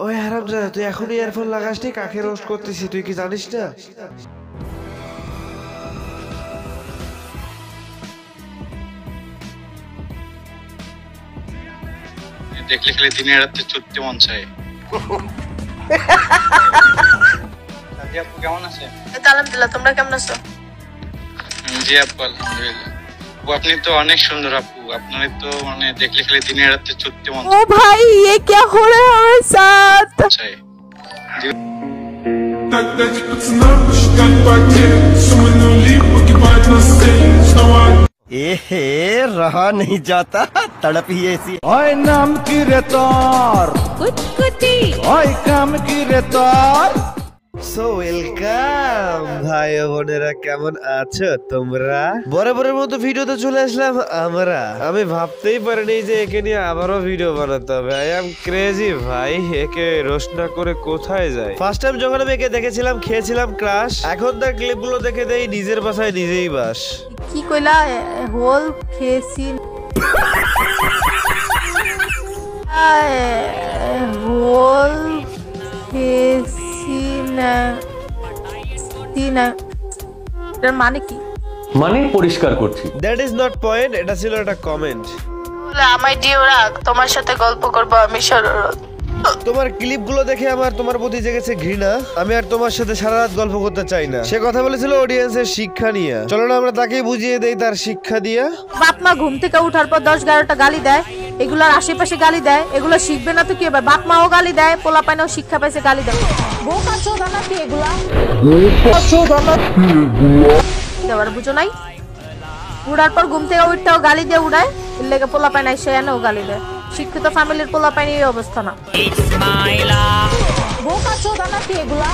ওই হারামজাদা তুই এখনই ইয়ারফোন লাগাসনি কাকে রোস্ট করতেছি তুই কি জানিস না? দেখলে খেলে দিনের রাতে ছুটতে মন চায়। জি আপু কেমন আছে? আলহামদুলিল্লাহ তোমরা কেমন আছো? জি আপু আলহামদুলিল্লাহ। আপনি তো অনেক সুন্দর আপু। আপনার তো মানে দেখলে খালি দিনে রাতে ছুটতে মন ও ভাই ইয়ে কে হো আমার সাথ? আচ্ছা, নাম কি রে তোর? কুচকুচি ওই কাম কি রে তোর? সো ওয়েলকাম ভাই বোনেরা কেমন আছো তোমরা? বরাবরের মতো ভিডিওতে চলে আসলাম আমরা। আমি ভাবতেই পারিনি যে একে নিয়ে আবারও ভিডিও বানাতে হবে। আই এম ক্রেজি ভাই। একে রোস্ট না করে কোথায় যায়? ফার্স্ট টাইম যখন আমি একে দেখেছিলাম খেয়েছিলাম ক্রাশ এখন তার ক্লিপগুলো দেখে দেই নিজের বাসায় নিজেই বাস। কি কইলা? হোল খেয়েছি। সি না। এটার মানে কি? মানে পরিষ্কার করছি। দ্যাট ইজ নট পয়েন্ট এটা ছিল একটা কমেন্ট বলে ডিও রাখ তোমার সাথে গল্প করব আমি শরৎ তোমার ক্লিপগুলো দেখে আমার তোমার প্রতি জেগেছে ঘৃণা। আমি আর তোমার সাথে সারা রাত গল্প করতে চাই না। সে কথা বলেছিল অডিয়েন্সের শিক্ষা নিয়ে। চলো না আমরা তাকে বুঝিয়ে দেই তার শিক্ষা দিয়া। বাপ মা ঘুম থেকে উঠার পর দশ এগারোটা গালি দেয়। এগুলার আশেপাশে গালি দেয় এগুলো শিখবে না তো কি হবে? বাপ মাও গালি দেয় পোলা পাইনাও শিক্ষা পাইছে গালি দেয়। বোকা এগুলা দেওয়ার বুঝো নাই? উড়ার পর ঘুম থেকে উঠতেও গালি দিয়ে উড়ায় এর লেগে পোলা এনেও গালি দেয়। শিক্ষিত ফ্যামিলির পোলা পাইনি এই অবস্থা না। বোকা নাকি এগুলা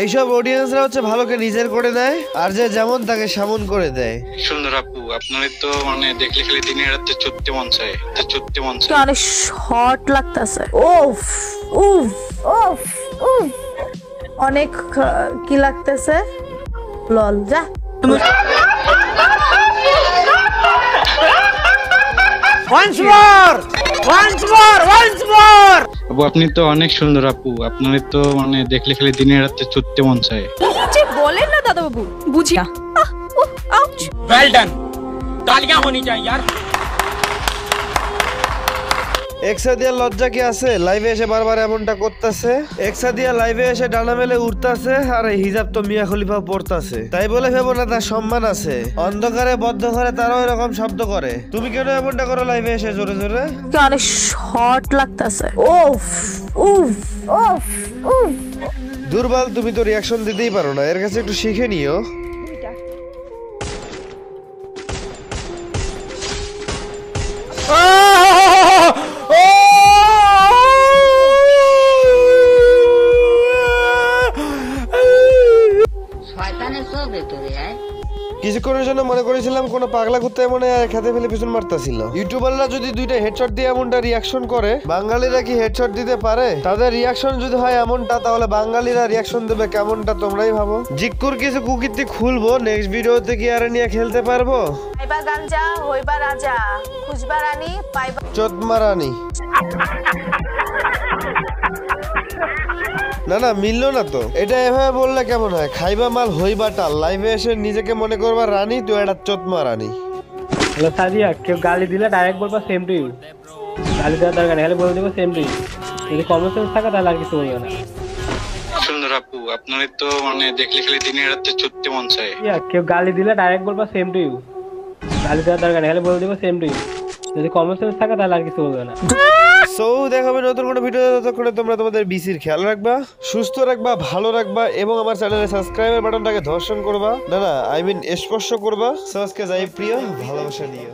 এইসব অডিয়েন্সরা হচ্ছে ভালোকে নিজের করে দেয় আর যে যেমন তাকে সেমন করে দেয়। সুন্দর আপু আপনার তো মানে দেখলে খেলে দিনের রাতে ছুটতে মন চায় ছুটতে মন চায়। অনেক শর্ট লাগতেছে। উফ উফ উফ উফ। অনেক কি লাগতেছে? লল যা। Once more once more once more আপু আপনি তো অনেক সুন্দর আপু আপনার তো মানে দেখলে খেলে দিনের রাতে ছুটতে মন চায় যে বলেন না দাদা বাবু বুঝি না আহ, উহ, আউচ। वेल डन तालियां होनी चाहिए यार এক্সা দিয়া লজ্জা কি আছে? লাইভে এসে বারবার এমনটা করতেছে? এক্সা দিয়া লাইভে এসে ডানা মেলে উঠতাছে আর এই হিজাব তো মিয়া খলিফা পড়তাছে তাই বলে ভেবো না তার সম্মান আছে। অন্ধকারে বদ্ধ ঘরে তারাও এরকম শব্দ করে। তুমি কেন এমনটা করো লাইভে এসে জোরে জোরে? অনেক শর্ট লাগতেছে। উফ উফ উফ উফ। দুর্বল তুমি তো রিয়াকশন দিতেই পারো না। এর কাছে একটু শিখে নিও। শয়তানের কিছুক্ষণের জন্য মনে করেছিলাম কোনো পাগলা কুত্তা মনে হয় খেতে ফেলে পিছন মারতাছিল। ইউটিউবাররা যদি দুইটা হেডশট দিয়ে এমনটা রিয়াকশন করে বাঙালিরা কি হেডশট দিতে পারে? তাদের রিয়াকশন যদি হয় এমনটা তাহলে বাঙালিরা রিয়াকশন দেবে কেমনটা তোমরাই ভাবো। জিক্কুর কিছু কুকিরটি খুলবো নেক্সট ভিডিওতে কি আর নিয়ে খেলতে পারব? পাইবা গাঞ্জা হইবা রাজা খুঁজবা রানী পাইবা চোদমারানি না না মিললো না তো। এটা এভাবে বললে কেমন হয়? খাইবা মাল হইবা টাল। লাইভে এসে নিজেকে মনে করবা রানী তো এটা চোদমা রানী। হ্যালো সাদিয়া কেউ গালি দিলে ডাইরেক্ট বলবা সেম টু ইউ গালি দেওয়ার দরকার নেই খালি বলে দেবো সেম টু ইউ যদি কমন সেন্স থাকে তাহলে আর কিছু বলবে না। সুন্দর আপু আপনার তো মানে দেখলে খেলে দিনের রাতে ছুটতে মন চায়। ইয়া কেউ গালি দিলে ডাইরেক্ট বলবা সেম টু ইউ গালি দেওয়ার দরকার নেই খালি বলে দেবো সেম টু ইউ যদি কমন সেন্স থাকে তাহলে আর কিছু বলবে না। সো দেখাবে নতুন কোনো ভিডিও ততক্ষণে তোমরা তোমাদের বিসির খেয়াল রাখবা, সুস্থ রাখবা, ভালো রাখবা এবং আমার চ্যানেলে সাবস্ক্রাইবার বাটনটাকে ধর্ষণ করবা। না না আই মিন স্পর্শ করবা। সো যাই প্রিয়, ভালোবাসা নিয়ে।